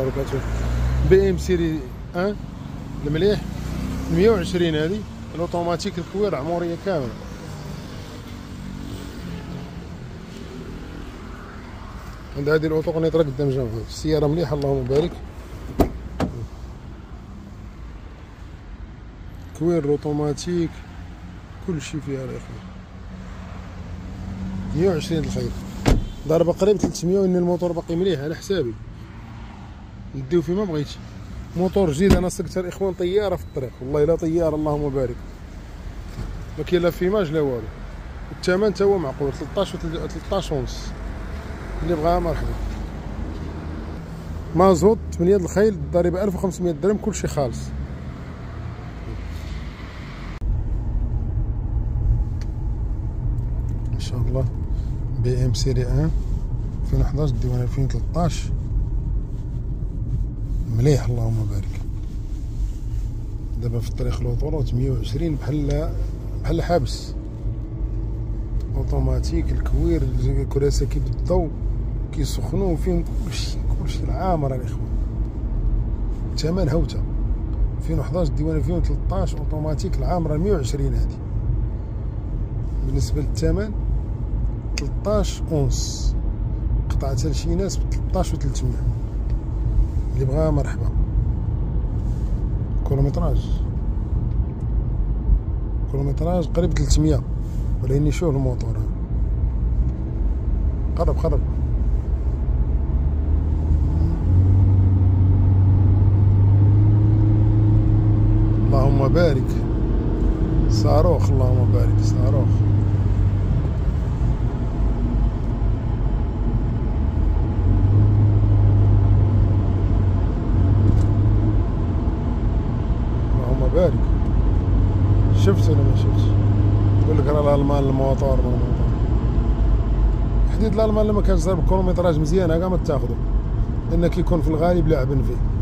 وبركاته بي إم سيري 1 المليح 120 هذه الأوتوماتيك الكوير عمورية كاملة. عند هذه الأوتو قنيطره قدام جنب. السيارة مليحة اللهم بارك. كوير الأوتوماتيك كل شيء فيها الاخوان 120 الخير. ضربة قريب 300 وإن الموتور باقي مليح على حسابي. نديو فيما بغيتي. موتور جديد أنا سكت الاخوان طيارة في الطريق. والله لا طيارة اللهم بارك. ما كاين لا فيماج لا والو. الثمن تا هو معقول 13 و 13 ونص. اللي بغاها مرحبا. مازوت 8 الخيل الضريبه 1500 درهم كلشي خالص. إن شاء الله. بي إم سيري 1 2011 ديوان 2013 مليح اللهم بارك. دابا في الطريق الاوتوروت 120 بحال بحال حابس اوتوماتيك الكوير الكراسه كي بالضو كيسخنوا فيهم كلشي كلشي العامر الاخوان ثمن هوته 2011 ديوان 2013 اوتوماتيك العامره 120 هذه بالنسبة للثمن 13 أونس. قطعتها لشي ناس ب 13 و 300 اللي بغاها مرحبا. كيلومتراج. كيلومتراج قريب 300 ولكن شوف الموتور قرب قرب. اللهم بارك. صاروخ اللهم بارك. صاروخ. بارك. شفت ولا ما شفتش؟ يقول لك راه الألمان الموتور الموتور حديد الألمان لما كانش ضارب كيلومتراج مزيان كاع ما تاخذو لأن كيكون في الغالب لعبن فيه.